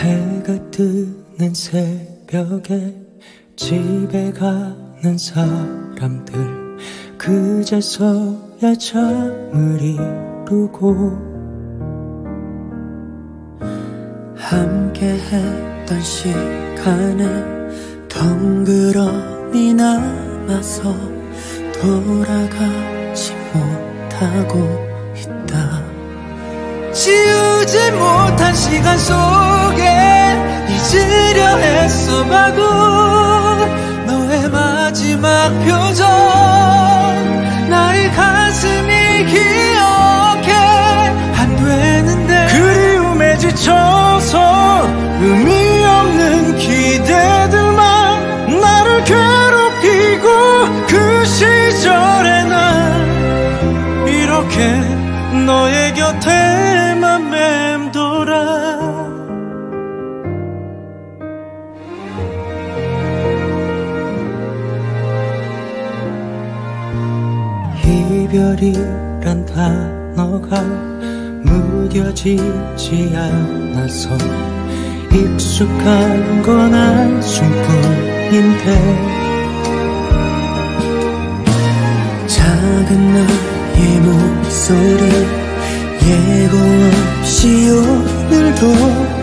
해가 뜨는 새벽에 집에 가는 사람들 그제서야 잠을 이루고 함께 했던 시간에 덩그러니 남아서 돌아가지 못하고 있다 지우지 못한 시간 속에 잊으려 했어 봐도 너의 마지막 표정. 나의 가슴이 기억해. 안 되는데. 그리움에 지쳐서 의미 없는 기대들만 나를 괴롭히고 그 시절에 난 이렇게 너의 곁에 만 맴돌아. 이별이란 단어가 무뎌지지 않아서 익숙한 건 한숨뿐인데 작은 나의 목소리 예고 없이 오늘도